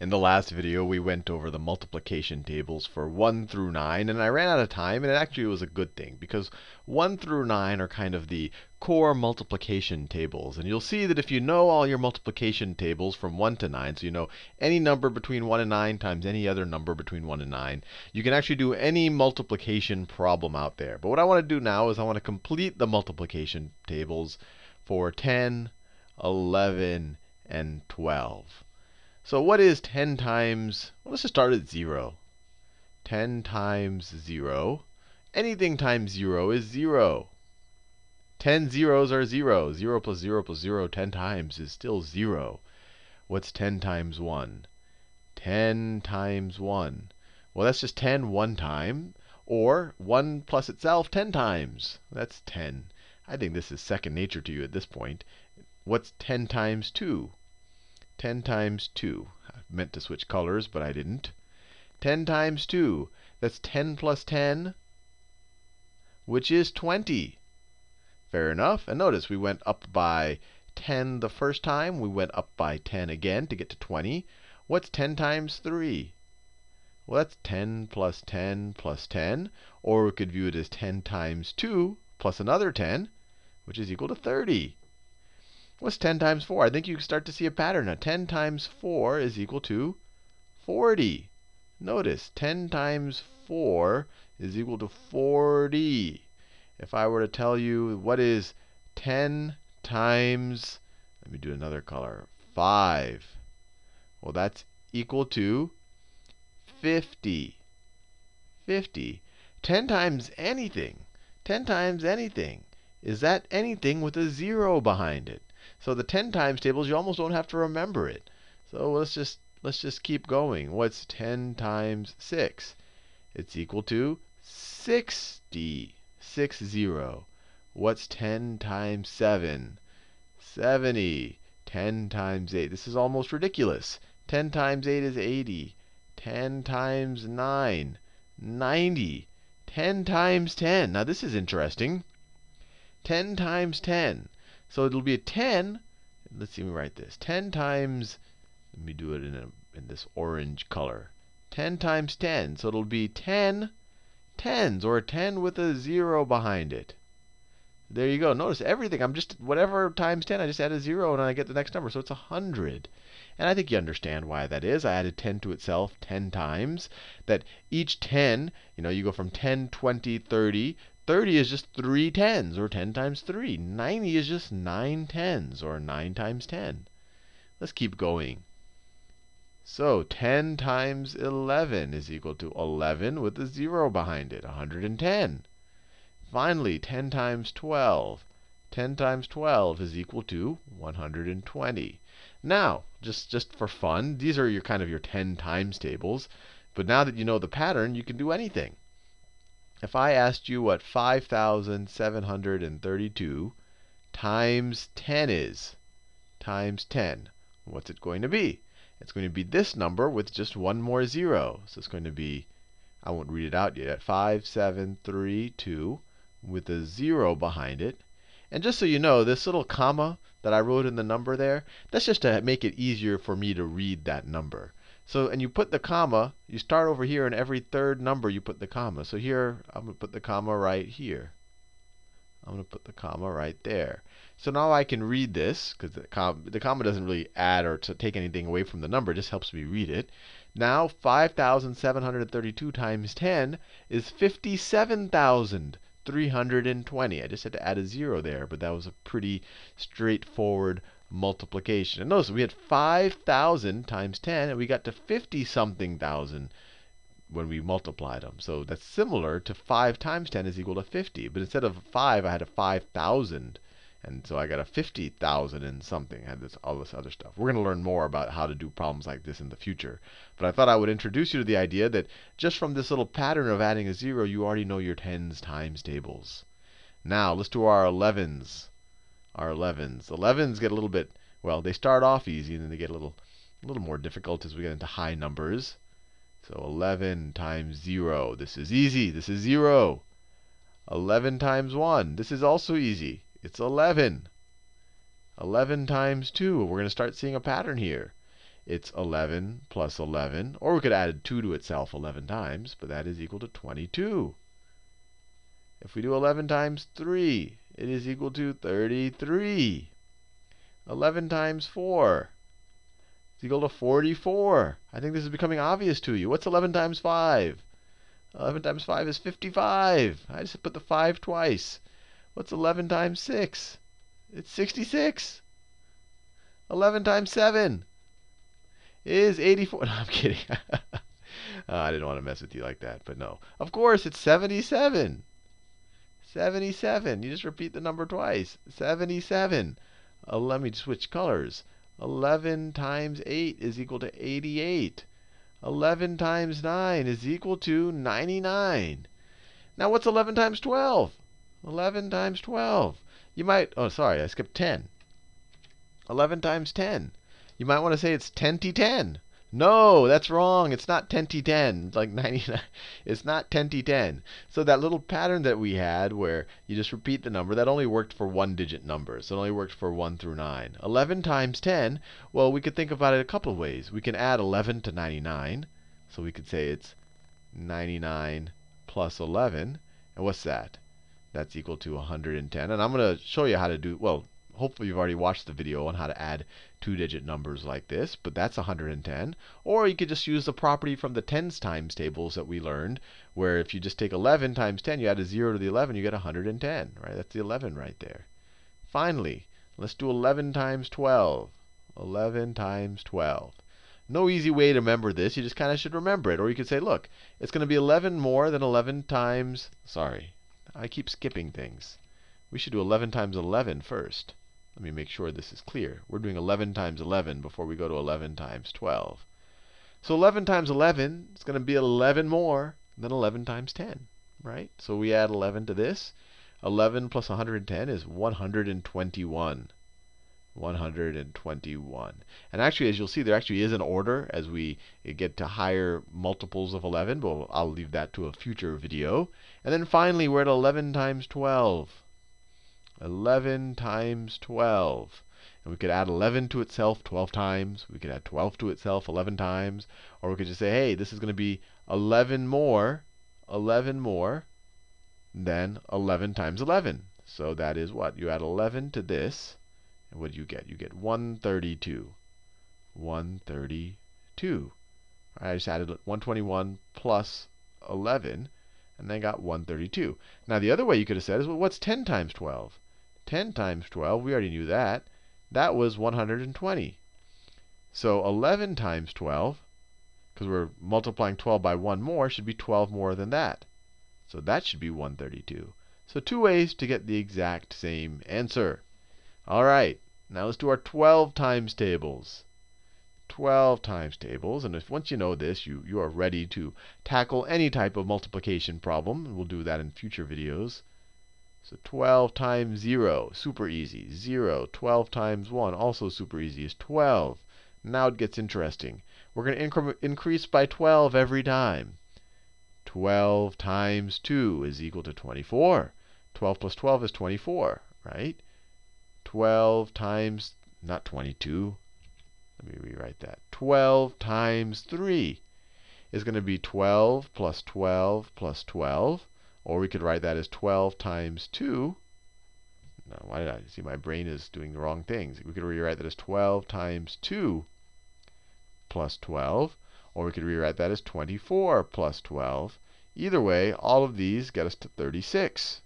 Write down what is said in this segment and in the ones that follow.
In the last video, we went over the multiplication tables for 1 through 9, and I ran out of time, and it actually was a good thing because 1 through 9 are kind of the core multiplication tables. And you'll see that if you know all your multiplication tables from 1 to 9, so you know any number between 1 and 9 times any other number between 1 and 9, you can actually do any multiplication problem out there. But what I want to do now is I want to complete the multiplication tables for 10, 11, and 12. So what is 10 times, well, let's just start at 0. 10 times 0. Anything times 0 is 0. 10 zeros are 0. 0 plus 0 plus 0 10 times is still 0. What's 10 times 1? 10 times 1. Well, that's just 10 one time. Or 1 plus itself 10 times. That's 10. I think this is second nature to you at this point. What's 10 times 2? 10 times 2. I meant to switch colors, but I didn't. 10 times 2. That's 10 plus 10, which is 20. Fair enough. And notice we went up by 10 the first time. We went up by 10 again to get to 20. What's 10 times 3? Well, that's 10 plus 10 plus 10. Or we could view it as 10 times 2 plus another 10, which is equal to 30. What's 10 times 4? I think you can start to see a pattern now. 10 times 4 is equal to 40. Notice, 10 times 4 is equal to 40. If I were to tell you what is 10 times, let me do another color, 5. Well, that's equal to 50. 50. 10 times anything, 10 times anything, is that anything with a 0 behind it? So the 10 times tables, you almost don't have to remember it. So let's just let's just keep going. What's 10 times 6? It's equal to 60. 6, 0. What's 10 times 7? 70. 10 times 8. This is almost ridiculous. 10 times 8 is 80. 10 times 9, 90. 10 times 10. Now this is interesting. 10 times 10. So it'll be a 10. Let's see let me write this. 10 times, let me do it in, a, in this orange color. 10 times 10. So it'll be 10 tens, or a 10 with a 0 behind it. There you go. Notice everything. I'm just, whatever times 10, I just add a 0 and I get the next number. So it's 100. And I think you understand why that is. I added 10 to itself 10 times. That each 10, you know, you go from 10, 20, 30. 30 is just 3 tens, or 10 times 3. 90 is just 9 tens, or 9 times 10. Let's keep going. So 10 times 11 is equal to 11 with a 0 behind it, 110. Finally, 10 times 12. 10 times 12 is equal to 120. Now, just, just for fun, these are your kind of your 10 times tables. But now that you know the pattern, you can do anything. If I asked you what 5,732 times 10 is, times 10, what's it going to be? It's going to be this number with just one more 0. So it's going to be, I won't read it out yet, 5732 with a 0 behind it. And just so you know, this little comma that I wrote in the number there, that's just to make it easier for me to read that number. So, and you put the comma, you start over here, and every third number you put the comma. So here, I'm going to put the comma right here. I'm going to put the comma right there. So now I can read this, because the, the comma doesn't really add or take anything away from the number. It just helps me read it. Now 5,732 times 10 is 57,320. I just had to add a 0 there, but that was a pretty straightforward multiplication. And notice we had 5,000 times 10, and we got to 50 something thousand when we multiplied them. So that's similar to 5 times 10 is equal to 50. But instead of 5, I had a 5,000. And so I got a 50,000 and something. I had this, all this other stuff. We're going to learn more about how to do problems like this in the future. But I thought I would introduce you to the idea that just from this little pattern of adding a 0, you already know your tens times tables. Now, let's do our 11s our 11s. 11s get a little bit, well, they start off easy, and then they get a little, a little more difficult as we get into high numbers. So 11 times 0. This is easy. This is 0. 11 times 1. This is also easy. It's 11. 11 times 2. We're going to start seeing a pattern here. it's 11 plus 11. Or we could add 2 to itself 11 times, but that is equal to 22. If we do 11 times 3, it is equal to 33. 11 times 4 is equal to 44. I think this is becoming obvious to you. What's 11 times 5? 11 times 5 is 55. I just put the 5 twice. What's 11 times 6? It's 66. 11 times 7 is 84. No, I'm kidding. uh, I didn't want to mess with you like that, but no. Of course, it's 77. 77. You just repeat the number twice. 77. Uh, let me switch colors. 11 times 8 is equal to 88. 11 times 9 is equal to 99. Now, what's 11 times 12? 11 times 12. You might, oh, sorry, I skipped 10. 11 times 10. You might want to say it's 10 to 10. No, that's wrong. It's not 10 to 10. It's like 99. It's not 10 to 10. So that little pattern that we had where you just repeat the number, that only worked for one digit numbers. It only worked for 1 through 9. 11 times 10, well, we could think about it a couple of ways. We can add 11 to 99. So we could say it's 99 plus 11. And what's that? That's equal to 110. And I'm going to show you how to do, well, hopefully you've already watched the video on how to add two-digit numbers like this, but that's 110. Or you could just use the property from the tens times tables that we learned, where if you just take 11 times 10, you add a 0 to the 11, you get 110. Right? That's the 11 right there. Finally, let's do 11 times 12. 11 times 12. No easy way to remember this. You just kind of should remember it. Or you could say, look, it's going to be 11 more than 11 times. Sorry, I keep skipping things. We should do 11 times 11 first. Let me make sure this is clear. We're doing 11 times 11 before we go to 11 times 12. So 11 times 11 is going to be 11 more than 11 times 10, right? So we add 11 to this. 11 plus 110 is 121. 121. And actually, as you'll see, there actually is an order as we get to higher multiples of 11, but I'll leave that to a future video. And then finally, we're at 11 times 12. 11 times 12. And we could add 11 to itself 12 times. We could add 12 to itself 11 times. Or we could just say, hey, this is going to be 11 more, 11 more than 11 times 11. So that is what? You add 11 to this. And what do you get? You get 132. 132. I just added 121 plus 11, and then got 132. Now the other way you could have said is, well, what's 10 times 12? 10 times 12, we already knew that. That was 120. So 11 times 12, because we're multiplying 12 by 1 more, should be 12 more than that. So that should be 132. So two ways to get the exact same answer. All right, now let's do our 12 times tables. 12 times tables. And if once you know this, you, you are ready to tackle any type of multiplication problem. We'll do that in future videos. So 12 times 0, super easy. 0, 12 times 1, also super easy, is 12. Now it gets interesting. We're going to increase by 12 every time. 12 times 2 is equal to 24. 12 plus 12 is 24, right? 12 times, not 22. Let me rewrite that. 12 times 3 is going to be 12 plus 12 plus 12. Or we could write that as 12 times 2. Now, why did I see my brain is doing the wrong things? We could rewrite that as 12 times 2 plus 12. Or we could rewrite that as 24 plus 12. Either way, all of these get us to 36.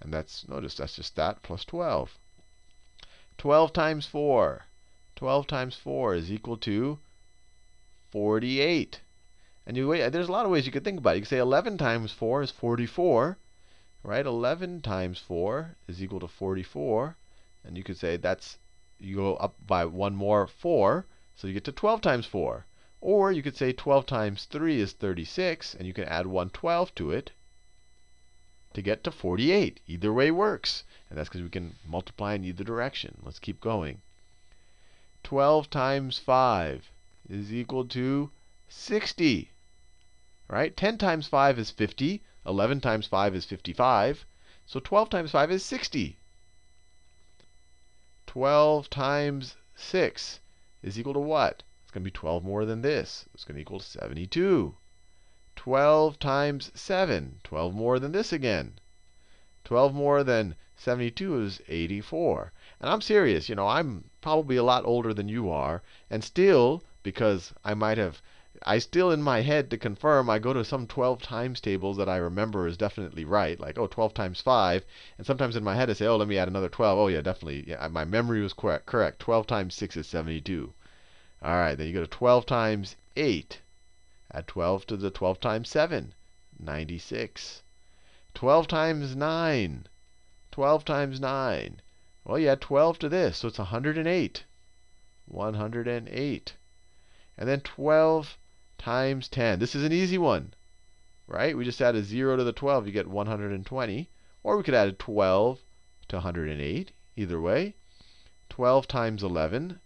And that's, notice, that's just that plus 12. 12 times 4. 12 times 4 is equal to 48. And you, there's a lot of ways you could think about it. You could say 11 times 4 is 44. Right? 11 times 4 is equal to 44. And you could say that's, you go up by one more 4. So you get to 12 times 4. Or you could say 12 times 3 is 36. And you can add 112 to it to get to 48. Either way works. And that's because we can multiply in either direction. Let's keep going. 12 times 5 is equal to 60 right? 10 times 5 is 50. 11 times 5 is 55. So 12 times 5 is 60. 12 times 6 is equal to what? It's going to be 12 more than this. It's going to equal 72. 12 times 7, 12 more than this again. 12 more than 72 is 84. And I'm serious, you know, I'm probably a lot older than you are. And still, because I might have, I still in my head to confirm, I go to some 12 times tables that I remember is definitely right. Like, oh, 12 times 5. And sometimes in my head I say, oh, let me add another 12. Oh, yeah, definitely. Yeah, my memory was correct. correct. 12 times 6 is 72. All right, then you go to 12 times 8. Add 12 to the 12 times 7, 96. 12 times 9, 12 times 9. Well, you add 12 to this, so it's 108. 108. And then 12 times 10. This is an easy one, right? We just add a 0 to the 12, you get 120. Or we could add a 12 to 108, either way. 12 times 11.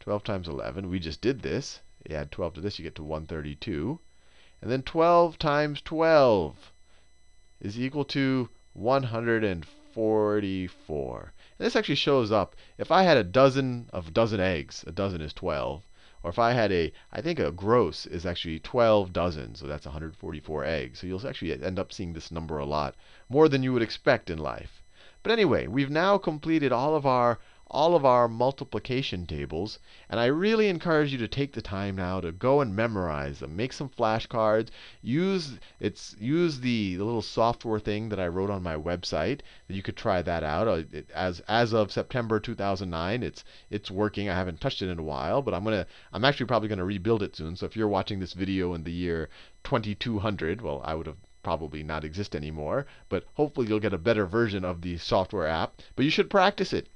12 times 11, we just did this. You add 12 to this, you get to 132. And then 12 times 12 is equal to 144. And this actually shows up. If I had a dozen of dozen eggs, a dozen is 12. Or if I had a, I think a gross is actually 12 dozen, so that's 144 eggs. So you'll actually end up seeing this number a lot, more than you would expect in life. But anyway, we've now completed all of our all of our multiplication tables. And I really encourage you to take the time now to go and memorize them. Make some flashcards. Use it's use the, the little software thing that I wrote on my website. You could try that out. Uh, as as of September 2009, it's it's working. I haven't touched it in a while, but I'm gonna I'm actually probably gonna rebuild it soon. So if you're watching this video in the year 2200, well, I would have probably not exist anymore, but hopefully you'll get a better version of the software app. But you should practice it.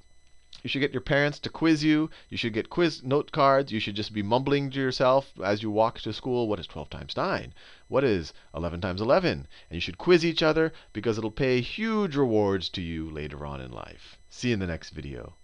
You should get your parents to quiz you. You should get quiz note cards. You should just be mumbling to yourself as you walk to school. What is 12 times 9? What is 11 times 11? And you should quiz each other because it'll pay huge rewards to you later on in life. See you in the next video.